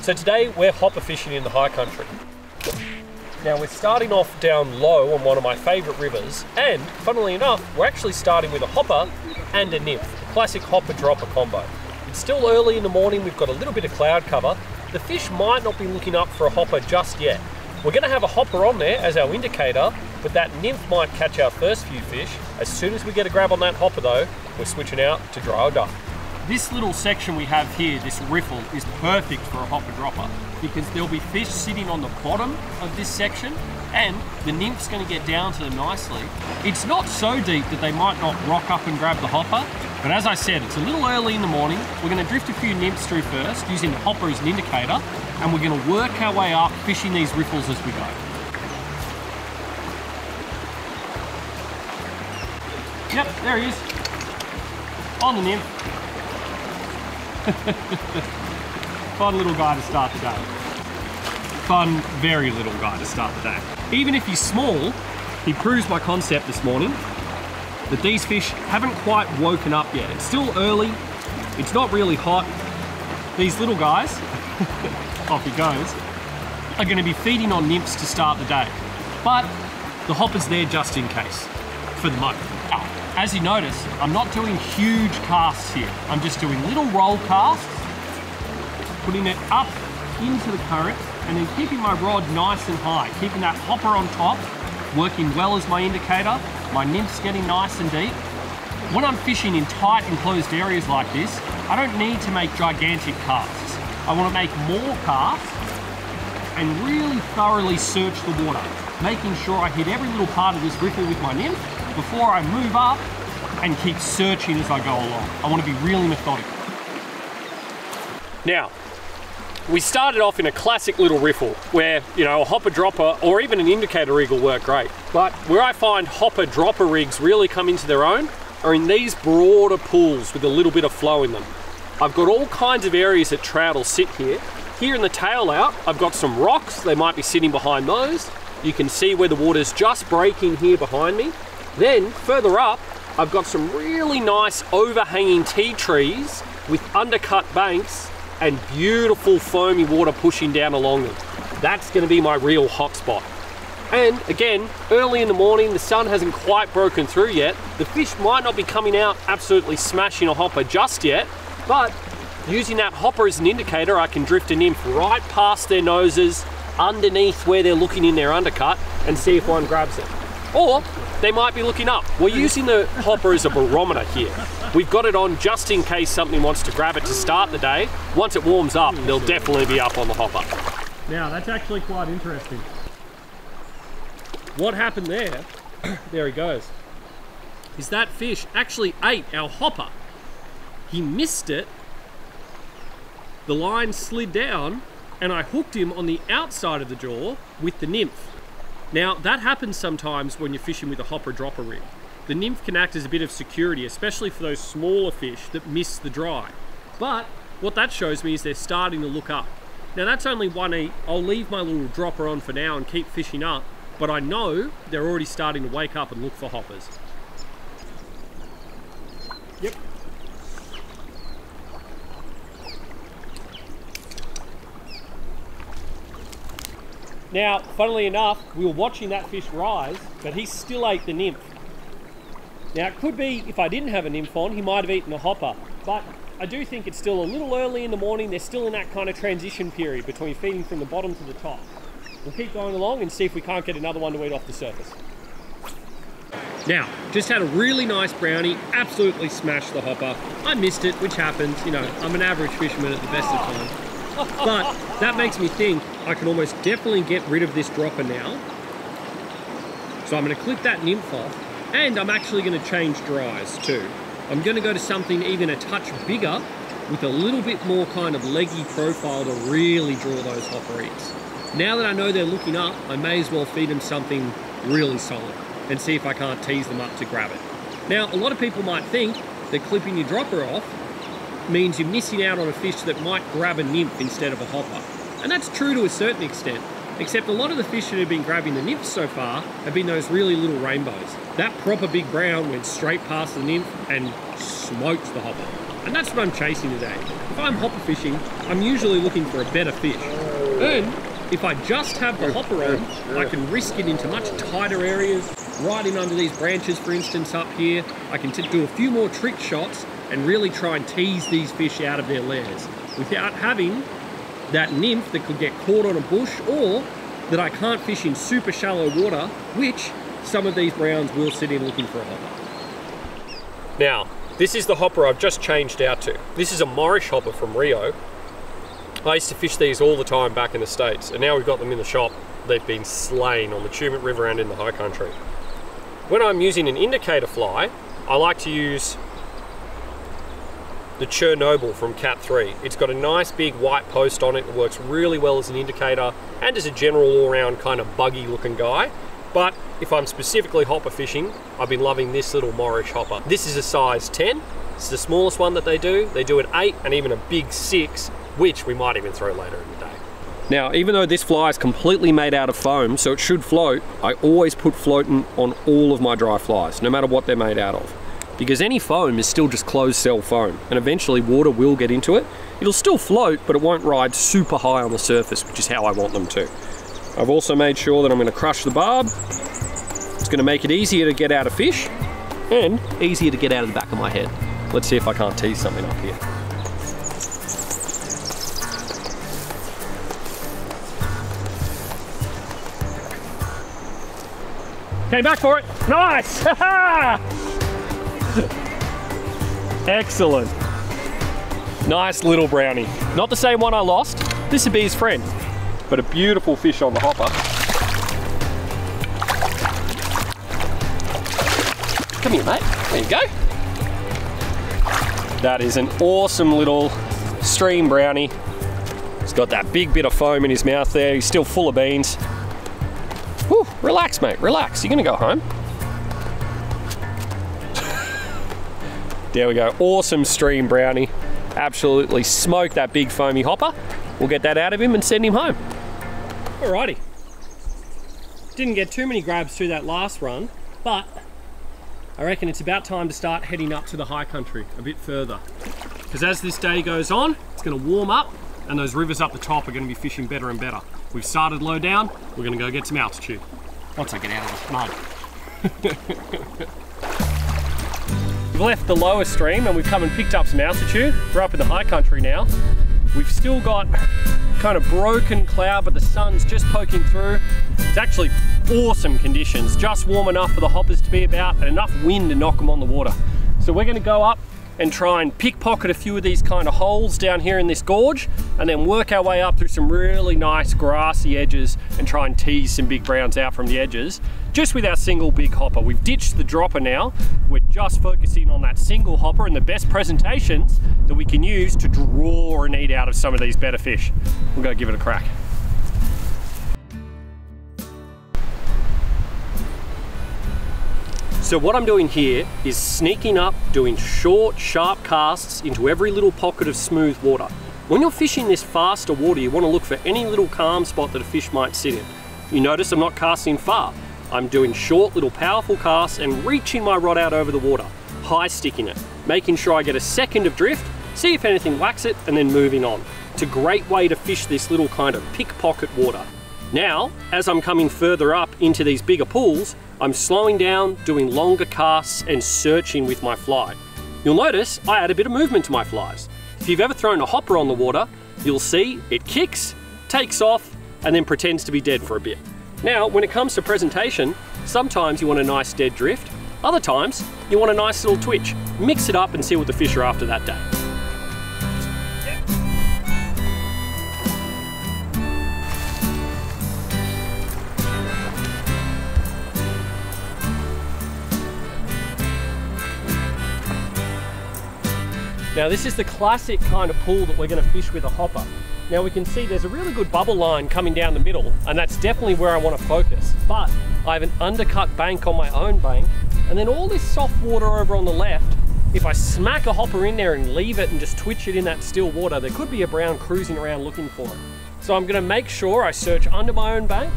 So today we're hopper fishing in the high country. Now we're starting off down low on one of my favourite rivers, and funnily enough, we're actually starting with a hopper and a nymph, a classic hopper dropper combo. It's still early in the morning, we've got a little bit of cloud cover. The fish might not be looking up for a hopper just yet. We're going to have a hopper on there as our indicator, but that nymph might catch our first few fish. As soon as we get a grab on that hopper though, we're switching out to dry or duck. This little section we have here, this riffle, is perfect for a hopper dropper because there'll be fish sitting on the bottom of this section and the nymph's going to get down to them nicely. It's not so deep that they might not rock up and grab the hopper, but as I said, it's a little early in the morning. We're going to drift a few nymphs through first using the hopper as an indicator and we're going to work our way up fishing these riffles as we go. Yep, there he is. On the nymph. Fun little guy to start the day. Fun, very little guy to start the day. Even if he's small, he proves my concept this morning that these fish haven't quite woken up yet. It's still early, it's not really hot. These little guys, off he goes, are gonna be feeding on nymphs to start the day. But the hopper's there just in case, for the moment. As you notice, I'm not doing huge casts here. I'm just doing little roll casts, putting it up into the current, and then keeping my rod nice and high, keeping that hopper on top, working well as my indicator, my nymph's getting nice and deep. When I'm fishing in tight enclosed areas like this, I don't need to make gigantic casts. I want to make more casts and really thoroughly search the water, making sure I hit every little part of this riffle with my nymph before I move up and keep searching as I go along. I want to be really methodical. Now, we started off in a classic little riffle where, you know, a hopper dropper or even an indicator rig will work great. But where I find hopper dropper rigs really come into their own are in these broader pools with a little bit of flow in them. I've got all kinds of areas that trout will sit here. Here in the tail out, I've got some rocks. They might be sitting behind those. You can see where the water's just breaking here behind me. Then further up, I've got some really nice overhanging tea trees with undercut banks and beautiful foamy water pushing down along them. That's going to be my real hot spot. And again, early in the morning, the sun hasn't quite broken through yet. The fish might not be coming out absolutely smashing a hopper just yet, but using that hopper as an indicator, I can drift a nymph right past their noses, underneath where they're looking in their undercut, and see if one grabs it. Or they might be looking up. We're hmm. using the hopper as a barometer here. We've got it on just in case something wants to grab it to start the day. Once it warms up, they'll definitely be up on the hopper. Now, that's actually quite interesting. What happened there, there he goes, is that fish actually ate our hopper. He missed it, the line slid down, and I hooked him on the outside of the jaw with the nymph. Now, that happens sometimes when you're fishing with a hopper dropper rig. The nymph can act as a bit of security, especially for those smaller fish that miss the dry. But what that shows me is they're starting to look up. Now that's only one eat. I'll leave my little dropper on for now and keep fishing up, but I know they're already starting to wake up and look for hoppers. Now, funnily enough, we were watching that fish rise, but he still ate the nymph. Now, it could be if I didn't have a nymph on, he might have eaten a hopper, but I do think it's still a little early in the morning. They're still in that kind of transition period between feeding from the bottom to the top. We'll keep going along and see if we can't get another one to eat off the surface. Now, just had a really nice brownie, absolutely smashed the hopper. I missed it, which happens, you know, I'm an average fisherman at the best of times. But that makes me think I can almost definitely get rid of this dropper now. So I'm gonna clip that nymph off, and I'm actually gonna change dries too. I'm gonna go to something even a touch bigger with a little bit more kind of leggy profile to really draw those hopper eats. Now that I know they're looking up, I may as well feed them something really solid and see if I can't tease them up to grab it. Now, a lot of people might think that clipping your dropper off means you're missing out on a fish that might grab a nymph instead of a hopper. And that's true to a certain extent, except a lot of the fish that have been grabbing the nymphs so far have been those really little rainbows. That proper big brown went straight past the nymph and smokes the hopper. And that's what I'm chasing today. If I'm hopper fishing, I'm usually looking for a better fish. And if I just have the hopper on, I can risk it into much tighter areas, right in under these branches, for instance, up here. I can do a few more trick shots and really try and tease these fish out of their lairs without having that nymph that could get caught on a bush or that I can't fish in super shallow water, which some of these browns will sit in looking for a hopper. Now, this is the hopper I've just changed out to. This is a Morrish hopper from Rio. I used to fish these all the time back in the States, and now we've got them in the shop. They've been slain on the Tumut River and in the high country. When I'm using an indicator fly, I like to use the Chernobyl from Cat 3. It's got a nice big white post on it. It works really well as an indicator and as a general all-round kind of buggy looking guy. But if I'm specifically hopper fishing, I've been loving this little Morrish hopper. This is a size 10. It's the smallest one that they do. They do an 8 and even a big 6, which we might even throw later in the day. Now, even though this fly is completely made out of foam, so it should float, I always put floatant on all of my dry flies, no matter what they're made out of because any foam is still just closed cell foam and eventually water will get into it. It'll still float, but it won't ride super high on the surface, which is how I want them to. I've also made sure that I'm gonna crush the barb. It's gonna make it easier to get out of fish and easier to get out of the back of my head. Let's see if I can't tease something up here. Came back for it. Nice! Excellent. Nice little brownie. Not the same one I lost. This would be his friend, but a beautiful fish on the hopper. Come here, mate. There you go. That is an awesome little stream brownie. He's got that big bit of foam in his mouth there. He's still full of beans. Whew, relax, mate, relax. You're gonna go home. There we go, awesome stream brownie. Absolutely smoke that big foamy hopper. We'll get that out of him and send him home. Alrighty. Didn't get too many grabs through that last run, but I reckon it's about time to start heading up to the high country a bit further. Because as this day goes on, it's gonna warm up and those rivers up the top are gonna be fishing better and better. We've started low down, we're gonna go get some altitude. Once I get out of the mud. We've left the lower stream and we've come and picked up some altitude. We're up in the high country now. We've still got kind of broken cloud, but the sun's just poking through. It's actually awesome conditions, just warm enough for the hoppers to be about and enough wind to knock them on the water. So we're gonna go up and try and pickpocket a few of these kind of holes down here in this gorge and then work our way up through some really nice grassy edges and try and tease some big browns out from the edges just with our single big hopper. We've ditched the dropper now. We're just focusing on that single hopper and the best presentations that we can use to draw and eat out of some of these better fish. We'll go give it a crack. So what I'm doing here is sneaking up, doing short, sharp casts into every little pocket of smooth water. When you're fishing this faster water, you want to look for any little calm spot that a fish might sit in. You notice I'm not casting far. I'm doing short, little powerful casts and reaching my rod out over the water, high sticking it, making sure I get a second of drift, see if anything whacks it, and then moving on. It's a great way to fish this little kind of pickpocket water. Now, as I'm coming further up into these bigger pools, I'm slowing down, doing longer casts and searching with my fly. You'll notice I add a bit of movement to my flies. If you've ever thrown a hopper on the water, you'll see it kicks, takes off, and then pretends to be dead for a bit. Now, when it comes to presentation, sometimes you want a nice dead drift, other times you want a nice little twitch. Mix it up and see what the fish are after that day. Now this is the classic kind of pool that we're going to fish with a hopper. Now we can see there's a really good bubble line coming down the middle and that's definitely where I want to focus. But I have an undercut bank on my own bank and then all this soft water over on the left, if I smack a hopper in there and leave it and just twitch it in that still water, there could be a brown cruising around looking for it. So I'm going to make sure I search under my own bank,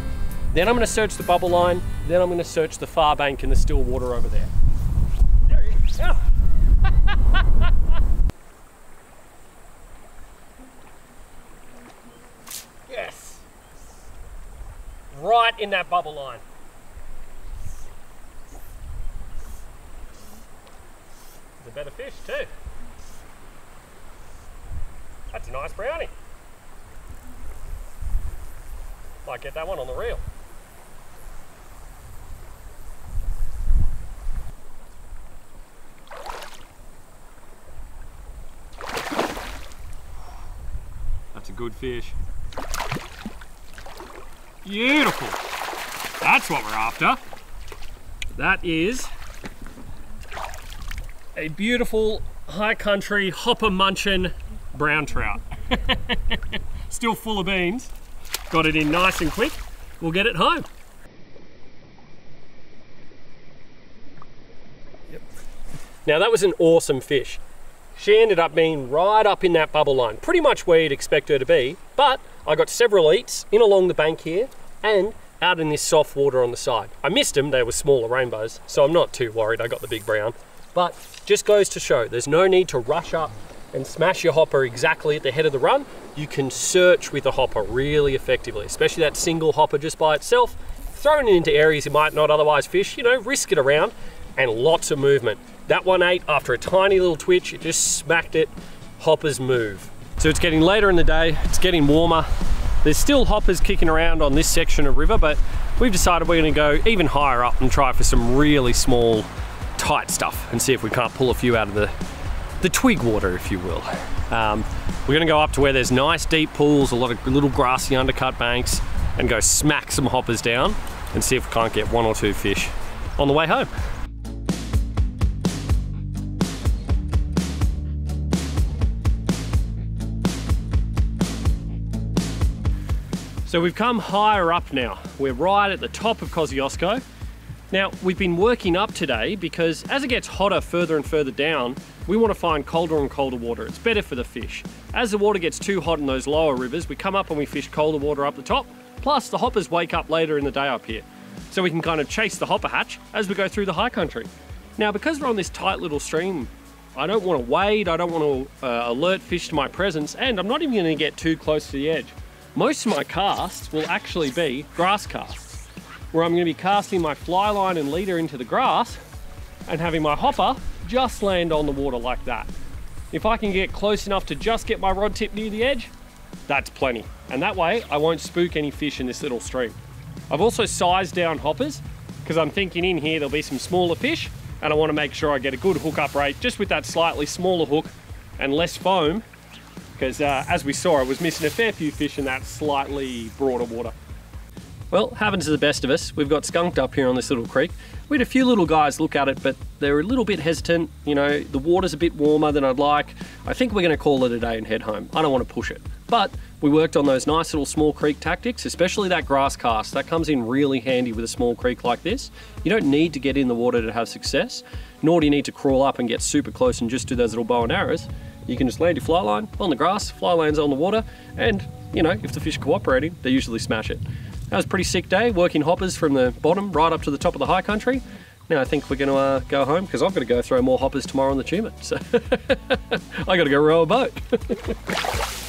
then I'm going to search the bubble line, then I'm going to search the far bank in the still water over there. There he is. in that bubble line. It's a better fish too. That's a nice brownie. Might get that one on the reel. That's a good fish. Beautiful. That's what we're after. That is a beautiful high country hopper munching brown trout. Still full of beans. Got it in nice and quick. We'll get it home. Yep. Now that was an awesome fish. She ended up being right up in that bubble line, pretty much where you'd expect her to be, but I got several eats in along the bank here and out in this soft water on the side. I missed them, they were smaller rainbows, so I'm not too worried, I got the big brown. But just goes to show, there's no need to rush up and smash your hopper exactly at the head of the run. You can search with a hopper really effectively, especially that single hopper just by itself. Throwing it into areas you might not otherwise fish, you know, risk it around and lots of movement. That one ate after a tiny little twitch, it just smacked it, hoppers move. So it's getting later in the day, it's getting warmer. There's still hoppers kicking around on this section of river, but we've decided we're gonna go even higher up and try for some really small, tight stuff and see if we can't pull a few out of the, the twig water, if you will. Um, we're gonna go up to where there's nice deep pools, a lot of little grassy undercut banks, and go smack some hoppers down and see if we can't get one or two fish on the way home. So we've come higher up now. We're right at the top of Kosciuszko. Now, we've been working up today because as it gets hotter further and further down, we want to find colder and colder water. It's better for the fish. As the water gets too hot in those lower rivers, we come up and we fish colder water up the top. Plus, the hoppers wake up later in the day up here. So we can kind of chase the hopper hatch as we go through the high country. Now, because we're on this tight little stream, I don't want to wade, I don't want to uh, alert fish to my presence, and I'm not even going to get too close to the edge. Most of my casts will actually be grass casts, where I'm going to be casting my fly line and leader into the grass and having my hopper just land on the water like that. If I can get close enough to just get my rod tip near the edge, that's plenty. And that way I won't spook any fish in this little stream. I've also sized down hoppers because I'm thinking in here there'll be some smaller fish and I want to make sure I get a good hook up rate just with that slightly smaller hook and less foam because uh, as we saw, I was missing a fair few fish in that slightly broader water. Well, happens to the best of us. We've got skunked up here on this little creek. We had a few little guys look at it, but they're a little bit hesitant. You know, the water's a bit warmer than I'd like. I think we're gonna call it a day and head home. I don't wanna push it. But we worked on those nice little small creek tactics, especially that grass cast. That comes in really handy with a small creek like this. You don't need to get in the water to have success, nor do you need to crawl up and get super close and just do those little bow and arrows. You can just land your fly line on the grass, fly lands on the water, and you know, if the fish are cooperating, they usually smash it. That was a pretty sick day, working hoppers from the bottom right up to the top of the high country. Now I think we're going to uh, go home because I've got to go throw more hoppers tomorrow on the Tumut. So I got to go row a boat.